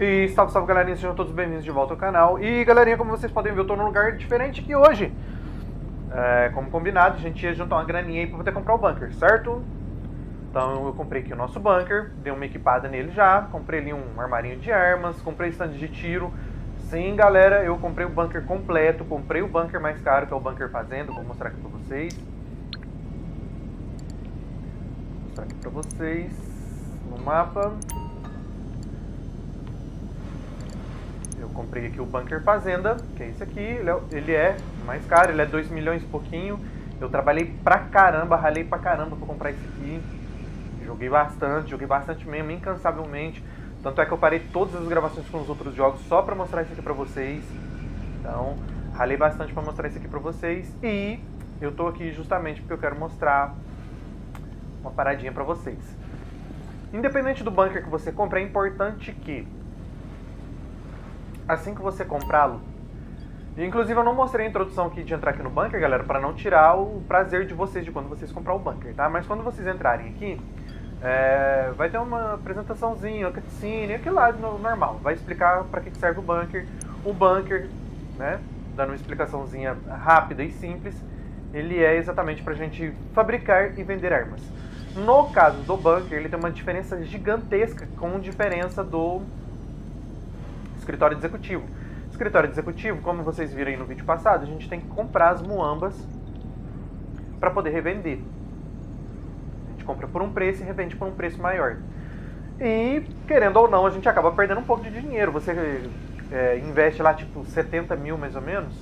E salve, salve galerinha, sejam todos bem-vindos de volta ao canal. E galerinha, como vocês podem ver, eu tô num lugar diferente aqui hoje. É, como combinado, a gente ia juntar uma graninha aí pra poder comprar o bunker, certo? Então eu comprei aqui o nosso bunker, dei uma equipada nele já, comprei ali um armarinho de armas, comprei stand de tiro. Sim, galera, eu comprei o bunker completo, comprei o bunker mais caro, que é o bunker fazenda, vou mostrar aqui pra vocês. Vou mostrar aqui pra vocês no mapa. Eu comprei aqui o Bunker Fazenda, que é esse aqui. Ele é, é mais caro, ele é 2 milhões e pouquinho. Eu trabalhei pra caramba, ralei pra caramba pra comprar esse aqui. Joguei bastante, joguei bastante mesmo, incansavelmente. Tanto é que eu parei todas as gravações com os outros jogos só pra mostrar isso aqui pra vocês. Então, ralei bastante pra mostrar isso aqui pra vocês. E eu tô aqui justamente porque eu quero mostrar uma paradinha pra vocês. Independente do bunker que você compra, é importante que assim que você comprá-lo. Inclusive eu não mostrei a introdução aqui de entrar aqui no bunker, galera, para não tirar o prazer de vocês de quando vocês comprar o bunker, tá? Mas quando vocês entrarem aqui, é, vai ter uma apresentaçãozinha, uma cutscene, aquele lá normal. Vai explicar para que serve o bunker. O bunker, né, dando uma explicaçãozinha rápida e simples, ele é exatamente para a gente fabricar e vender armas. No caso do bunker, ele tem uma diferença gigantesca com diferença do escritório executivo. Escritório executivo, como vocês viram aí no vídeo passado, a gente tem que comprar as muambas para poder revender. A gente compra por um preço e revende por um preço maior. E, querendo ou não, a gente acaba perdendo um pouco de dinheiro. Você é, investe lá, tipo, 70 mil mais ou menos.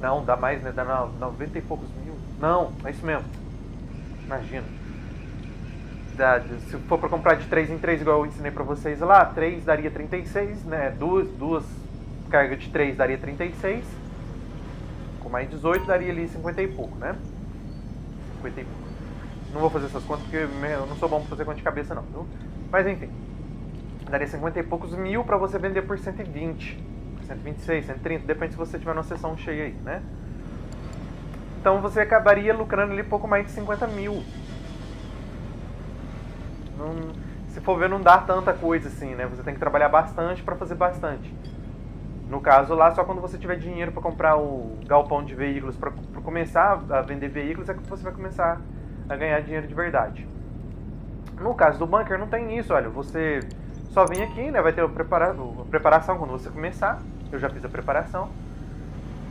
Não, dá mais, né? Dá 90 e poucos mil. Não, é isso mesmo. Imagina se for para comprar de 3 em 3, igual eu ensinei para vocês lá, 3 daria 36, né? Duas, duas cargas de 3 daria 36. Com mais 18 daria ali 50 e pouco, né? 50 e pouco. Não vou fazer essas contas porque eu não sou bom para fazer conta de cabeça não, viu? Mas enfim. Daria 50 e poucos mil para você vender por 120. 126, 130, depende se você tiver uma sessão cheia aí, né? Então você acabaria lucrando ali pouco mais de 50 mil não, se for ver, não dá tanta coisa assim, né? Você tem que trabalhar bastante para fazer bastante. No caso lá, só quando você tiver dinheiro para comprar o galpão de veículos, para começar a vender veículos, é que você vai começar a ganhar dinheiro de verdade. No caso do bunker, não tem isso, olha. Você só vem aqui, né? Vai ter a, prepara a preparação quando você começar. Eu já fiz a preparação.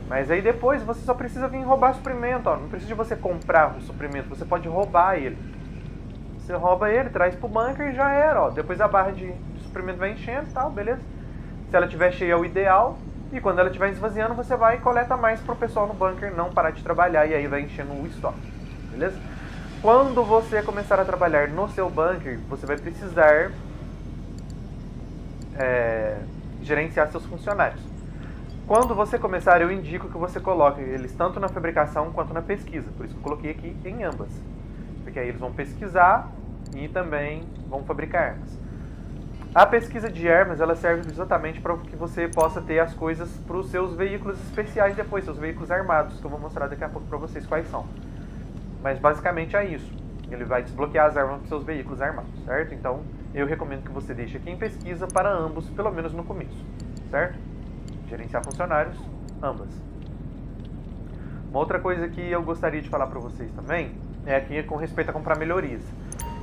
Mas aí depois você só precisa vir roubar suprimento, ó. Não precisa de você comprar o suprimento, você pode roubar ele. Você rouba ele, traz pro bunker e já era, ó. Depois a barra de, de suprimento vai enchendo e tal, beleza? Se ela tiver cheia é o ideal. E quando ela estiver esvaziando, você vai e coleta mais pro pessoal no bunker não parar de trabalhar e aí vai enchendo o estoque. Beleza? Quando você começar a trabalhar no seu bunker, você vai precisar é, gerenciar seus funcionários. Quando você começar, eu indico que você coloque eles tanto na fabricação quanto na pesquisa. Por isso que eu coloquei aqui em ambas. Porque aí eles vão pesquisar e também vão fabricar armas. A pesquisa de armas ela serve exatamente para que você possa ter as coisas para os seus veículos especiais depois, seus veículos armados, que eu vou mostrar daqui a pouco para vocês quais são. Mas basicamente é isso. Ele vai desbloquear as armas para seus veículos armados, certo? Então eu recomendo que você deixe aqui em pesquisa para ambos, pelo menos no começo, certo? Gerenciar funcionários, ambas. Uma outra coisa que eu gostaria de falar para vocês também é aqui com respeito a comprar melhorias.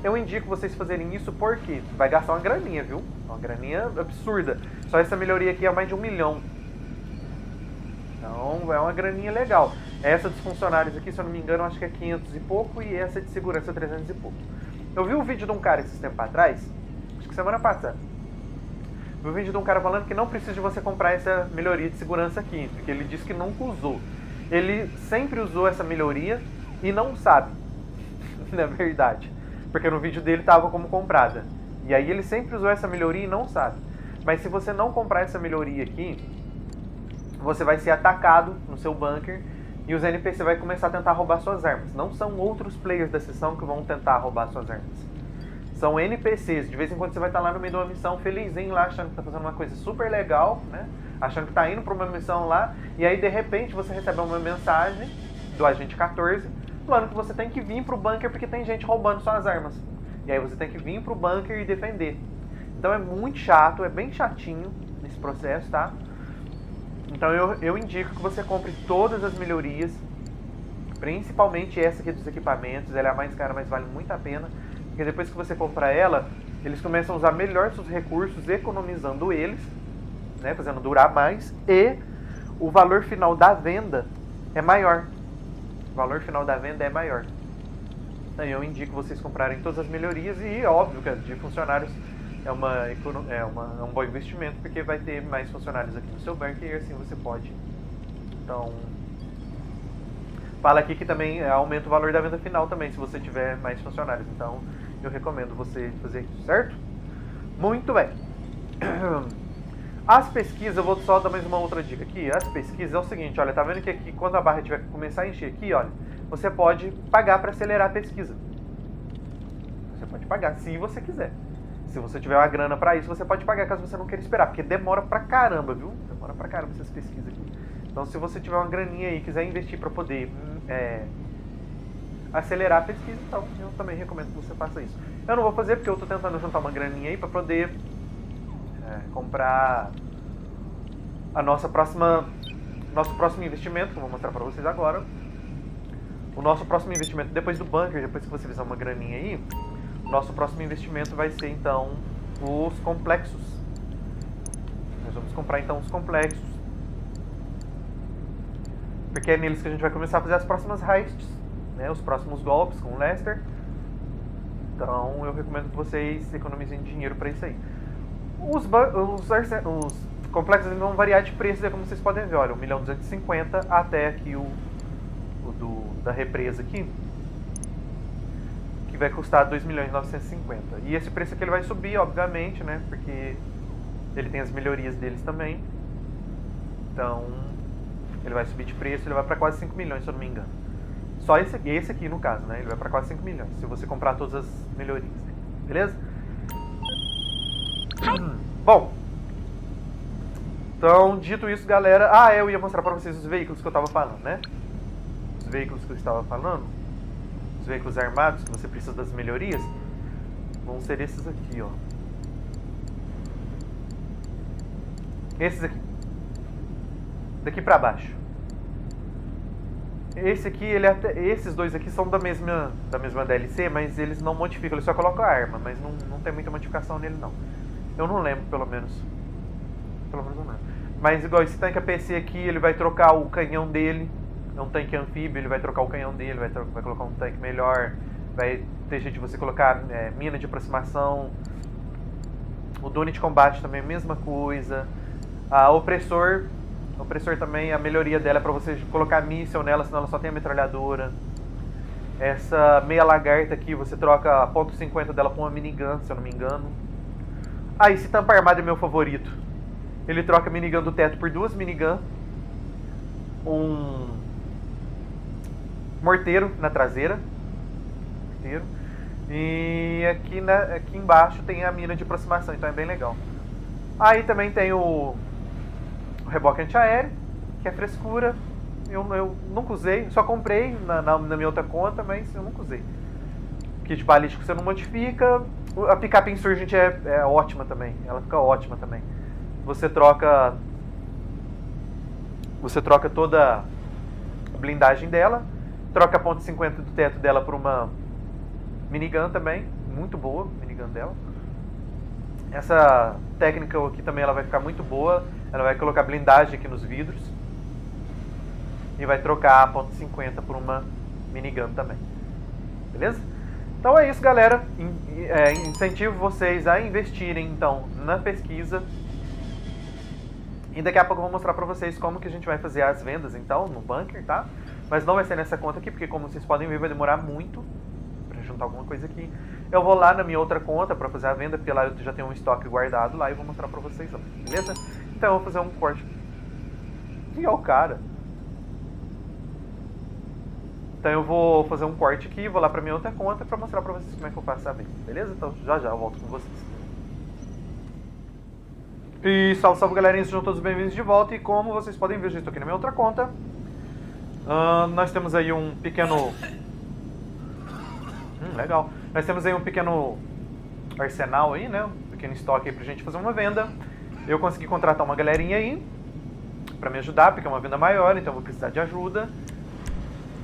Eu indico vocês fazerem isso porque vai gastar uma graninha, viu? Uma graninha absurda. Só essa melhoria aqui é mais de um milhão. Então é uma graninha legal. Essa dos funcionários aqui, se eu não me engano, acho que é 500 e pouco e essa de segurança 300 e pouco. Eu vi um vídeo de um cara esses tempos atrás, acho que semana passada. Vi um vídeo de um cara falando que não precisa de você comprar essa melhoria de segurança aqui, porque ele disse que nunca usou. Ele sempre usou essa melhoria e não sabe, na verdade porque no vídeo dele estava como comprada. E aí ele sempre usou essa melhoria e não sabe. Mas se você não comprar essa melhoria aqui, você vai ser atacado no seu bunker e os NPC vai começar a tentar roubar suas armas. Não são outros players da sessão que vão tentar roubar suas armas. São NPCs. De vez em quando você vai estar lá no meio de uma missão felizinho lá, achando que está fazendo uma coisa super legal, né? Achando que está indo para uma missão lá, e aí de repente você recebe uma mensagem do agente 14 falando que você tem que vir pro bunker porque tem gente roubando suas armas. E aí você tem que vir pro bunker e defender. Então é muito chato, é bem chatinho nesse processo, tá? Então eu, eu indico que você compre todas as melhorias, principalmente essa aqui dos equipamentos, ela é a mais cara, mas vale muito a pena, porque depois que você comprar ela, eles começam a usar melhor seus recursos, economizando eles, né, fazendo durar mais, e o valor final da venda é maior. O valor final da venda é maior. Então eu indico vocês comprarem todas as melhorias e óbvio que de funcionários é, uma, é, uma, é um bom investimento porque vai ter mais funcionários aqui no seu banco e assim você pode. Então fala aqui que também aumenta o valor da venda final também se você tiver mais funcionários. Então eu recomendo você fazer isso, certo? Muito bem. As pesquisas, eu vou só dar mais uma outra dica aqui. As pesquisas é o seguinte, olha, tá vendo que aqui quando a barra tiver começar a encher aqui, olha, você pode pagar para acelerar a pesquisa. Você pode pagar se você quiser. Se você tiver uma grana para isso, você pode pagar caso você não queira esperar, porque demora pra caramba, viu? Demora pra caramba essas pesquisas aqui. Então, se você tiver uma graninha aí e quiser investir para poder é, acelerar a pesquisa, então eu também recomendo que você faça isso. Eu não vou fazer porque eu estou tentando juntar uma graninha aí para poder é, comprar a nossa próxima nosso próximo investimento, que eu vou mostrar para vocês agora. O nosso próximo investimento depois do bunker, depois que você fizer uma graninha aí, o nosso próximo investimento vai ser então os complexos. Nós vamos comprar então os complexos. Porque é neles que a gente vai começar a fazer as próximas heists, né, os próximos golpes com o Lester. Então eu recomendo que vocês economizem dinheiro para isso aí. Os, os, os complexos vão variar de preço, é como vocês podem ver. Olha, 1 milhão 250 até aqui o, o do, da represa aqui, que vai custar 2 milhões 950. E esse preço aqui ele vai subir, obviamente, né? Porque ele tem as melhorias deles também. Então, ele vai subir de preço, ele vai para quase 5 milhões, se eu não me engano. Só esse esse aqui no caso, né? Ele vai para quase 5 milhões, se você comprar todas as melhorias. Beleza? Bom, então, dito isso, galera... Ah, eu ia mostrar pra vocês os veículos que eu tava falando, né? Os veículos que eu estava falando. Os veículos armados, que você precisa das melhorias. Vão ser esses aqui, ó. Esses aqui. Daqui pra baixo. Esse aqui, ele até, esses dois aqui são da mesma, da mesma DLC, mas eles não modificam, eles só colocam a arma, mas não, não tem muita modificação nele não. Eu não lembro, pelo menos. Pelo menos não lembro. Mas igual esse tanque APC aqui, ele vai trocar o canhão dele. É um tanque anfíbio, ele vai trocar o canhão dele, vai, vai colocar um tanque melhor. Vai ter jeito de você colocar é, mina de aproximação. O Dune de combate também, mesma coisa. A opressor, opressor também, a melhoria dela é pra você colocar míssel nela, senão ela só tem a metralhadora. Essa meia lagarta aqui, você troca a ponto .50 dela com uma minigun, se eu não me engano. Ah, esse tampa armado é meu favorito. Ele troca a minigun do teto por duas minigun. Um morteiro na traseira. Morteiro. E aqui, na, aqui embaixo tem a mina de aproximação, então é bem legal. Aí também tem o, o reboque antiaéreo, que é frescura. Eu, eu nunca usei, só comprei na, na, na minha outra conta, mas eu nunca usei. Kit balístico você não modifica, a picape Insurgent é, é ótima também. Ela fica ótima também. Você troca. Você troca toda a blindagem dela. Troca a ponto .50 do teto dela por uma minigun também. Muito boa minigun dela. Essa técnica aqui também ela vai ficar muito boa. Ela vai colocar blindagem aqui nos vidros. E vai trocar a ponto .50 por uma minigun também. Beleza? Então é isso, galera. É, incentivo vocês a investirem então na pesquisa. E daqui a pouco eu vou mostrar pra vocês como que a gente vai fazer as vendas então no bunker, tá? Mas não vai ser nessa conta aqui, porque como vocês podem ver vai demorar muito pra juntar alguma coisa aqui. Eu vou lá na minha outra conta pra fazer a venda, porque lá eu já tenho um estoque guardado lá e vou mostrar pra vocês lá, beleza? Então eu vou fazer um corte. E é o cara. Então eu vou fazer um corte aqui, vou lá pra minha outra conta pra mostrar pra vocês como é que eu faço a venda, beleza? Então já já eu volto com vocês. E salve, salve galerinha, sejam todos bem-vindos de volta e como vocês podem ver, já estou aqui na minha outra conta. Uh, nós temos aí um pequeno... Hum, legal. Nós temos aí um pequeno arsenal aí, né? Um pequeno estoque aí pra gente fazer uma venda. Eu consegui contratar uma galerinha aí para me ajudar, porque é uma venda maior, então eu vou precisar de ajuda.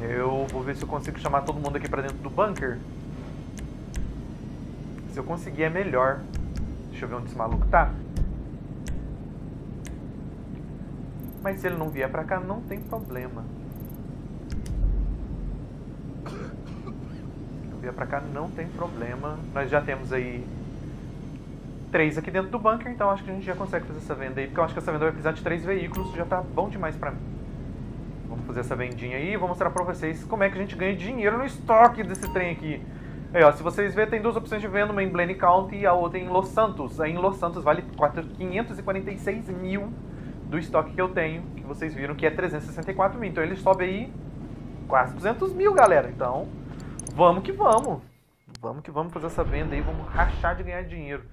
Eu vou ver se eu consigo chamar todo mundo aqui para dentro do bunker. Se eu conseguir é melhor. Deixa eu ver onde esse maluco tá. Mas se ele não vier pra cá, não tem problema. Se ele vier pra cá, não tem problema. Nós já temos aí três aqui dentro do bunker, então acho que a gente já consegue fazer essa venda aí, porque eu acho que essa venda vai precisar de três veículos, já tá bom demais pra mim. Vamos fazer essa vendinha aí e vou mostrar pra vocês como é que a gente ganha dinheiro no estoque desse trem aqui. Aí, ó, se vocês verem, tem duas opções de venda, uma em Blaine County e a outra em Los Santos. Aí em Los Santos vale 546 mil do estoque que eu tenho, que vocês viram que é 364 mil. Então ele sobe aí quase 200 mil, galera. Então, vamos que vamos. Vamos que vamos fazer essa venda aí, vamos rachar de ganhar dinheiro.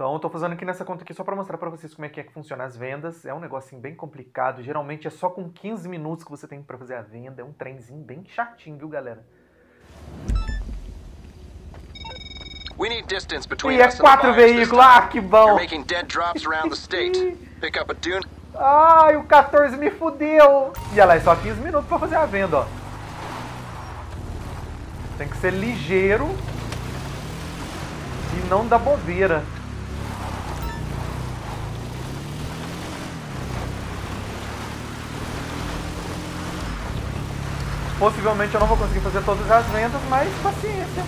Então, eu tô fazendo aqui nessa conta aqui só para mostrar para vocês como é que é que funciona as vendas. É um negocinho bem complicado. Geralmente é só com 15 minutos que você tem para fazer a venda. É um trenzinho bem chatinho, viu, galera? E é quatro veículos. Ah, que bom. Ai, o 14 me fudeu. E olha lá, é só 15 minutos para fazer a venda, ó. Tem que ser ligeiro e não dar bobeira. Possivelmente eu não vou conseguir fazer todas as vendas, mas paciência.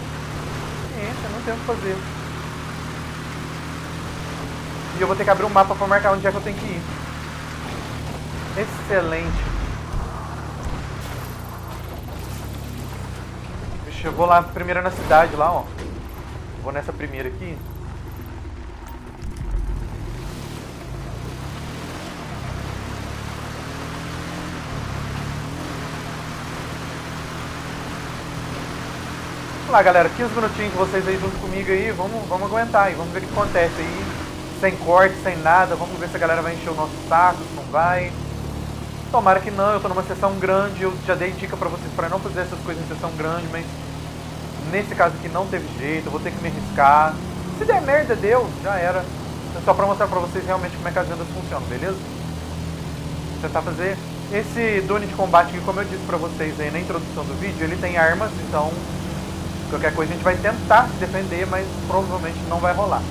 Paciência, não tem o que fazer. E eu vou ter que abrir um mapa para marcar onde é que eu tenho que ir. Excelente. Vixe, eu vou lá primeiro na cidade lá, ó. Vou nessa primeira aqui. Vamos lá, galera. 15 minutinhos vocês aí junto comigo aí. Vamos, vamos aguentar aí. Vamos ver o que acontece aí. Sem corte, sem nada. Vamos ver se a galera vai encher o nosso saco, se não vai. Tomara que não. Eu tô numa sessão grande. Eu já dei dica pra vocês pra não fazer essas coisas em sessão grande, mas nesse caso aqui não teve jeito. Eu vou ter que me arriscar. Se der merda, deu. Já era. É só pra mostrar pra vocês realmente como é que as vendas funcionam, beleza? Vou tentar fazer esse Dune de combate aqui, como eu disse pra vocês aí na introdução do vídeo, ele tem armas, então qualquer coisa a gente vai tentar se defender, mas provavelmente não vai rolar.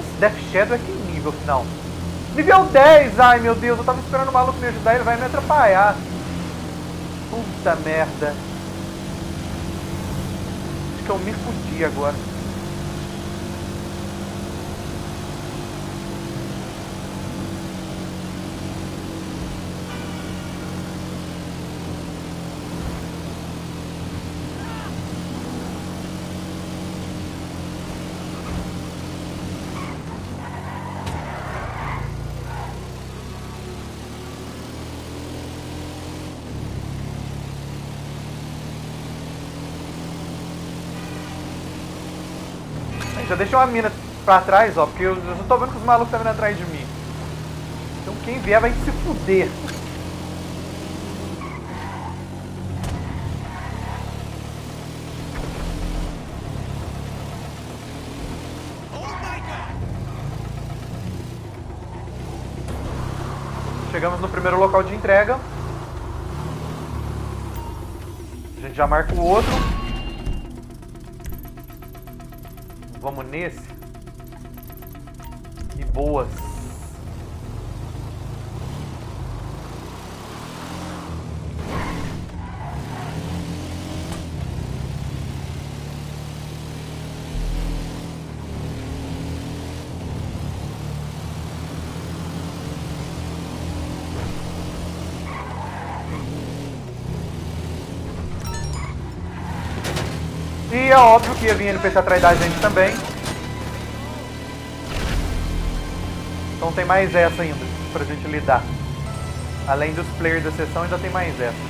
Esse Death Shadow é que nível final? Nível 10! Ai meu Deus, eu tava esperando o maluco me ajudar, ele vai me atrapalhar. Puta merda. Acho que eu me fudi agora. Já deixei uma mina pra trás, ó, porque eu, já tô vendo que os malucos estão vindo atrás de mim. Então quem vier vai se fuder. Chegamos no primeiro local de entrega. A gente já marca o outro. Vamos nesse. E boas. E é óbvio que ia vir NPC atrás da gente também. Então tem mais essa ainda pra gente lidar. Além dos players da sessão, ainda tem mais essa.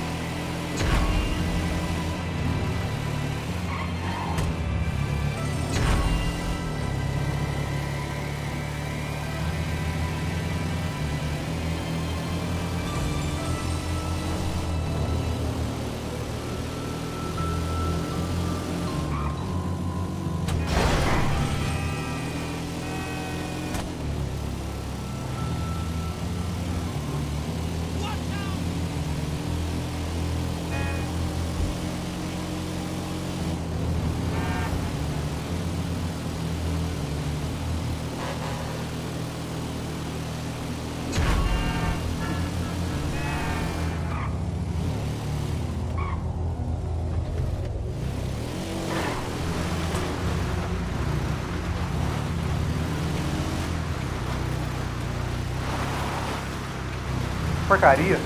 Porcaria.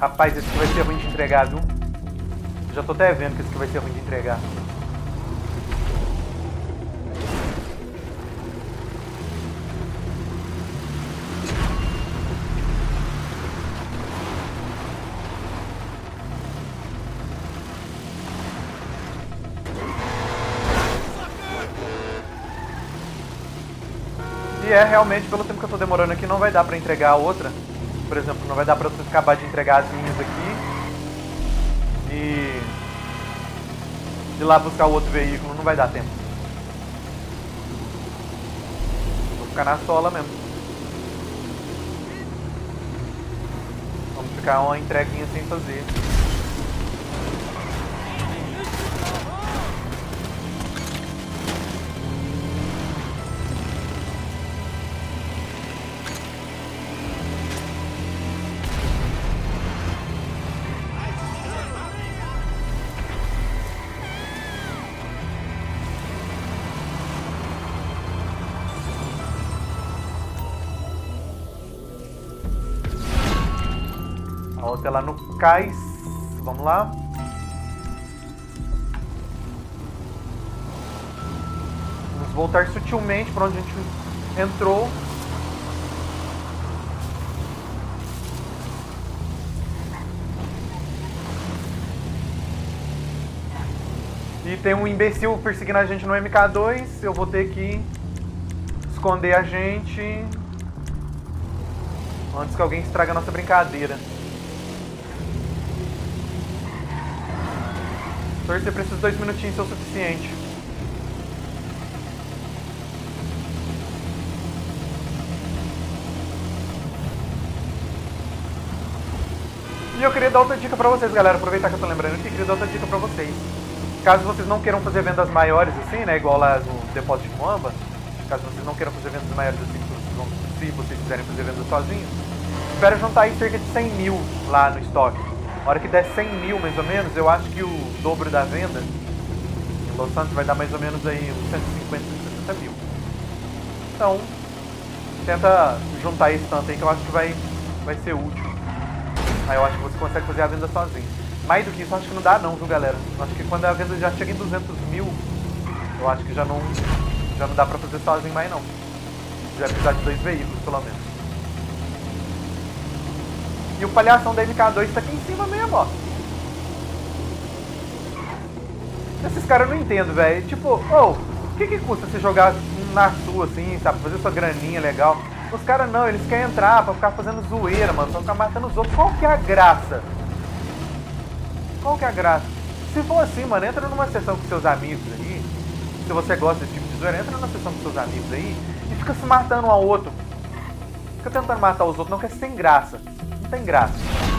Rapaz, aqui vai ser ruim de entregar, viu? Já tô até vendo que aqui vai ser ruim de entregar. Realmente, pelo tempo que eu tô demorando aqui, não vai dar pra entregar a outra. Por exemplo, não vai dar pra eu acabar de entregar as minhas aqui. E... Ir lá buscar o outro veículo, não vai dar tempo. Vou ficar na sola mesmo. Vamos ficar uma entreguinha sem fazer. Lá no cais. Vamos lá. Vamos voltar sutilmente para onde a gente entrou. E tem um imbecil perseguindo a gente no MK2. Eu vou ter que esconder a gente antes que alguém estrague a nossa brincadeira. Torcer pra esses dois minutinhos ser o suficiente. E eu queria dar outra dica pra vocês, galera. Aproveitar que eu tô lembrando aqui, queria dar outra dica pra vocês. Caso vocês não queiram fazer vendas maiores assim, né? Igual lá no depósito de Moamba. Caso vocês não queiram fazer vendas maiores assim, se vocês quiserem fazer vendas sozinhos. Espero juntar aí cerca de 100 mil lá no estoque. A hora que der 100 mil, mais ou menos, eu acho que o dobro da venda em Los Santos vai dar mais ou menos aí uns 150, 160 mil. Então, tenta juntar esse tanto aí que eu acho que vai, vai ser útil. Aí eu acho que você consegue fazer a venda sozinho. Mais do que isso, acho que não dá não, viu galera? Eu acho que quando a venda já chega em 200 mil, eu acho que já não, já não dá pra fazer sozinho mais não. Vai precisar de dois veículos, pelo menos. E o palhação da MK2 tá aqui em cima mesmo, ó. Esses caras eu não entendo, velho. Tipo, ô, oh, o que que custa você jogar na sua, assim, sabe? Fazer sua graninha legal. Os caras não, eles querem entrar pra ficar fazendo zoeira, mano. Pra ficar matando os outros. Qual que é a graça? Qual que é a graça? Se for assim, mano, entra numa sessão com seus amigos aí. Se você gosta desse tipo de zoeira, entra numa sessão com seus amigos aí. E fica se matando um ao outro. Fica tentando matar os outros, não, que é sem graça tem graça.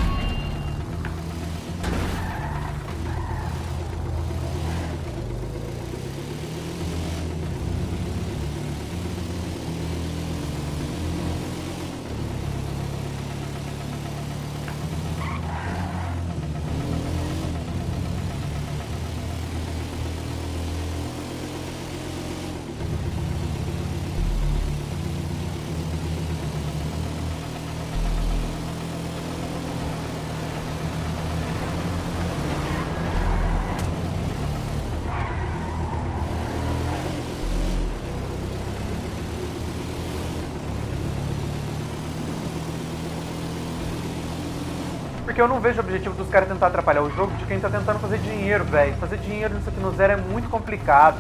Porque eu não vejo o objetivo dos caras tentar atrapalhar o jogo de quem tá tentando fazer dinheiro, velho. Fazer dinheiro nisso aqui no zero é muito complicado.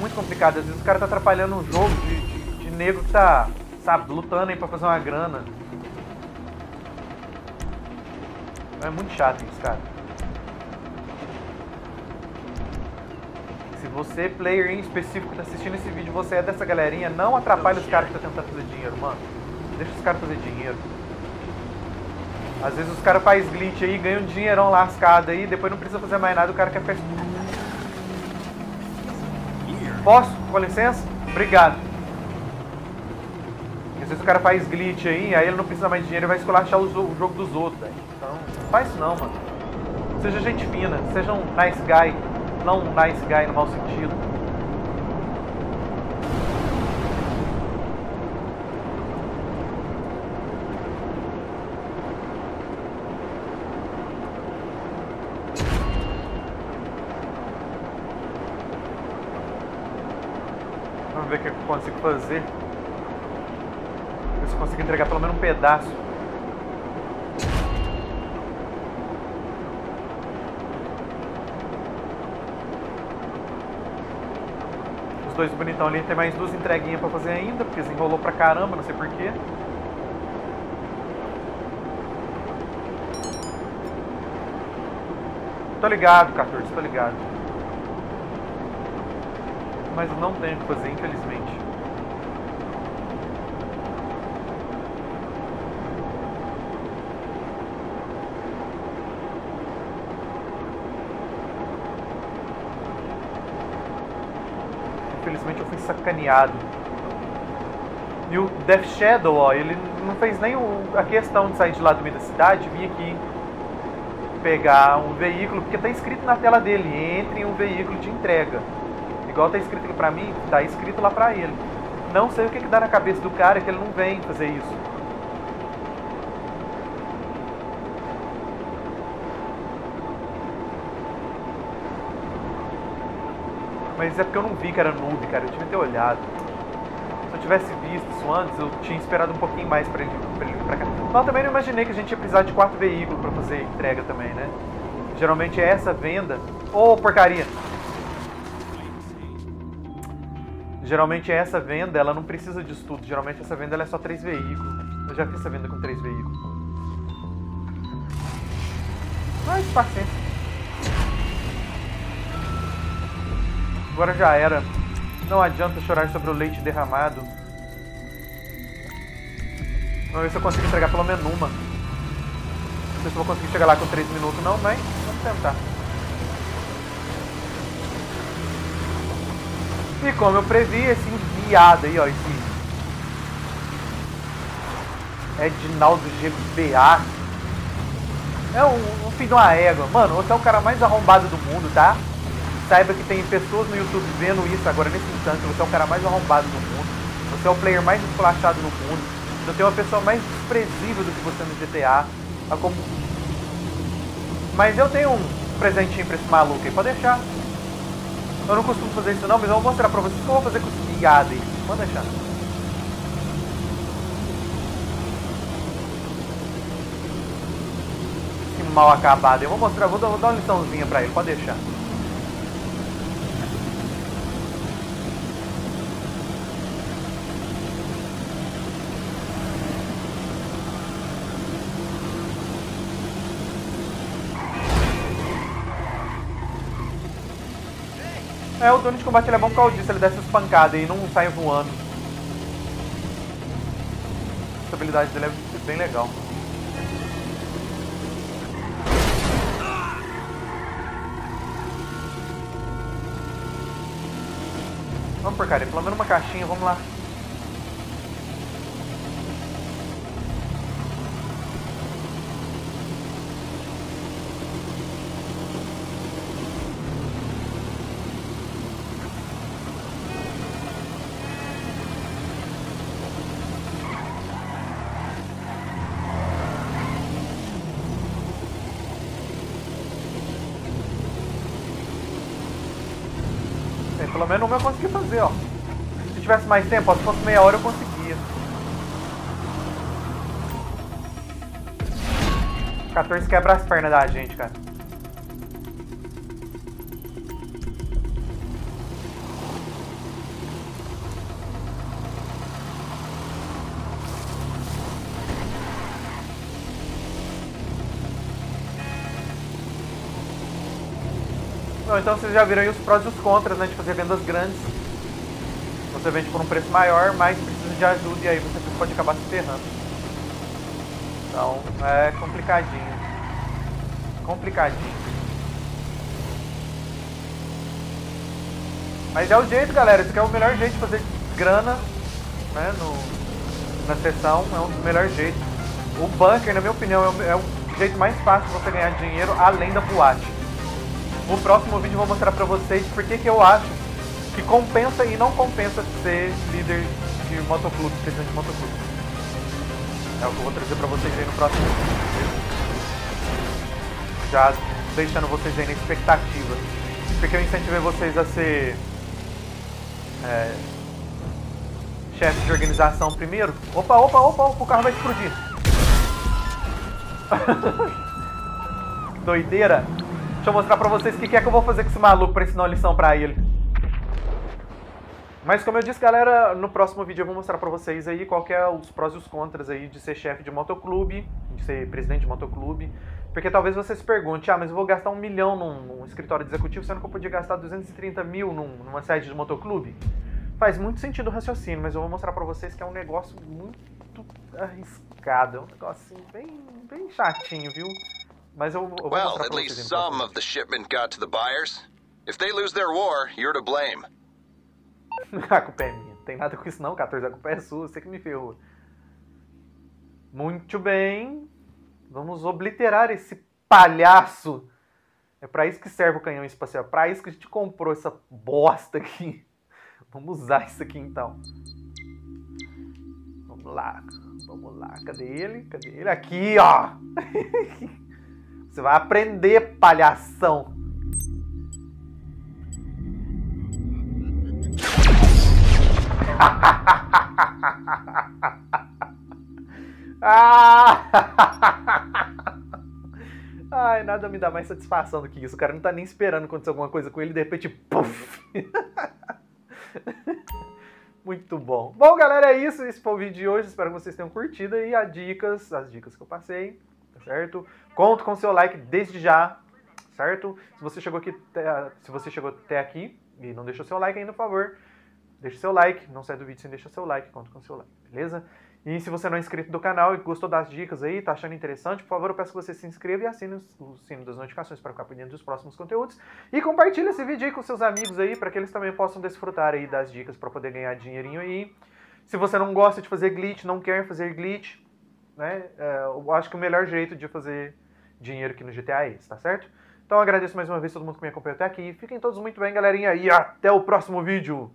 Muito complicado. Às vezes o cara tá atrapalhando um jogo de, de, de nego que tá, sabe, lutando aí pra fazer uma grana. É muito chato isso, cara. Se você, player em específico, tá assistindo esse vídeo, você é dessa galerinha, não atrapalhe os caras que tá tentando fazer dinheiro, mano. Deixa os caras fazer dinheiro. Às vezes os caras fazem glitch aí, ganham um dinheirão lascado aí, depois não precisa fazer mais nada, o cara quer ficar... Posso? Com licença? Obrigado. Às vezes o cara faz glitch aí, aí ele não precisa mais de dinheiro e vai esculachar o jogo dos outros. Então, não faz isso não, mano. Seja gente fina, seja um nice guy, não um nice guy no mau sentido. Vamos ver o que eu consigo fazer. Ver se eu consigo entregar pelo menos um pedaço. Os dois bonitão ali tem mais duas entreguinhas pra fazer ainda, porque se enrolou pra caramba, não sei porquê. Tô ligado, 14, tô ligado. Mas não tenho o que fazer, infelizmente. Infelizmente eu fui sacaneado. E o Death Shadow, ó, ele não fez nem o- a questão de sair de lá do meio da cidade vir aqui pegar um veículo, porque tá escrito na tela dele, entre em um veículo de entrega. Igual tá escrito aqui pra mim, tá escrito lá pra ele. Não sei o que, que dá na cabeça do cara que ele não vem fazer isso. Mas é porque eu não vi que era noob, cara. Eu devia ter olhado. Se eu tivesse visto isso antes, eu tinha esperado um pouquinho mais pra ele, pra ele vir pra cá. Mas também não imaginei que a gente ia precisar de quatro veículos pra fazer entrega também, né? Geralmente é essa venda. Ô, porcaria! Geralmente é essa venda, ela não precisa disso tudo. Geralmente essa venda é só três veículos. Eu já fiz essa venda com três veículos. Mas paciência. Agora já era. Não adianta chorar sobre o leite derramado. Vamos ver se eu consigo entregar pelo menos uma. Não sei se eu vou conseguir chegar lá com 3 minutos não, mas vamos tentar. E como eu previ, esse viado aí, ó, esse Edinaldo GBA é um, um filho de uma égua. Mano, você é o cara mais arrombado do mundo, tá? Saiba que tem pessoas no YouTube vendo isso agora nesse instante. Você é o cara mais arrombado do mundo. Você é o player mais esculachado no mundo. Não tem uma pessoa mais desprezível do que você no GTA. A como... Mas eu tenho um presentinho pra esse maluco aí, pode deixar. Eu não costumo fazer isso não, mas eu vou mostrar pra vocês o que eu vou fazer com esse viado aí. Pode deixar. Mal acabado. Eu vou mostrar, vou dar, vou dar uma liçãozinha pra ele, pode deixar. É, o drone de combate ele é bom por causa disso, ele dá essas pancadas e não sai voando. A habilidade dele é bem legal. Vamos porcaria, pelo menos uma caixinha, vamos lá. É, pelo menos uma eu fazer, ó. Se tivesse mais tempo, ó, se fosse meia hora eu conseguia. 14 quebra as pernas da gente, cara. Então vocês já viram aí os prós e os contras, né, de fazer vendas grandes. Você vende por um preço maior, mas precisa de ajuda e aí você pode acabar se ferrando. Então, é complicadinho. Complicadinho. Mas é o jeito, galera. Esse é o melhor jeito de fazer grana, né, no, na sessão, é um dos melhores jeitos. O bunker, na minha opinião, é o, é o jeito mais fácil de você ganhar dinheiro além da boate. No próximo vídeo eu vou mostrar pra vocês por que eu acho que compensa e não compensa ser líder de motoclube, presidente de motoclube. É o que eu vou trazer pra vocês aí no próximo vídeo. Já deixando vocês aí na expectativa. Porque eu incentivei vocês a ser é, chefe de organização primeiro. Opa, opa, opa, opa, o carro vai explodir. Doideira. Deixa eu mostrar pra vocês o que é que eu vou fazer com esse maluco pra ensinar uma lição pra ele. Mas como eu disse, galera, no próximo vídeo eu vou mostrar pra vocês aí qual que é os prós e os contras aí de ser chefe de motoclube, de ser presidente de motoclube. Porque talvez você se pergunte, ah, mas eu vou gastar um milhão num, num escritório executivo, sendo que eu podia gastar 230 mil num, numa sede de motoclube? Faz muito sentido o raciocínio, mas eu vou mostrar pra vocês que é um negócio muito arriscado. É um negócio assim, bem, bem chatinho, viu? Mas eu, eu vou Well, mostrar at pra least vocês. some of the shipment got to the buyers. If they lose their war, you're to blame. a culpa é minha. Tem nada com isso não, 14. A culpa é sua, você que me ferrou. Muito bem. Vamos obliterar esse palhaço. É pra isso que serve o canhão espacial. É pra isso que a gente comprou essa bosta aqui. Vamos usar isso aqui então. Vamos lá. Vamos lá. Cadê ele? Cadê ele? Aqui, ó. Você vai aprender, palhação. Ai, nada me dá mais satisfação do que isso. O cara não tá nem esperando acontecer alguma coisa com ele, de repente, puf! Muito bom. Bom, galera, é isso. Esse foi o vídeo de hoje. Espero que vocês tenham curtido aí as dicas, as dicas que eu passei, tá certo? Conto com seu like desde já, certo? Se você chegou aqui, se você chegou até aqui e não deixou seu like ainda, por favor, deixa seu like. Não sai do vídeo sem deixar seu like. Conto com seu like, beleza? E se você não é inscrito do canal e gostou das dicas aí, tá achando interessante, por favor, eu peço que você se inscreva e assine o sino das notificações para ficar por dentro dos próximos conteúdos. E compartilhe esse vídeo aí com seus amigos aí, para que eles também possam desfrutar aí das dicas para poder ganhar dinheirinho aí. Se você não gosta de fazer glitch, não quer fazer glitch, né? é, eu acho que o melhor jeito de fazer dinheiro aqui no GTA é esse, tá certo? Então agradeço mais uma vez todo mundo que me acompanhou até aqui. Fiquem todos muito bem, galerinha, e até o próximo vídeo.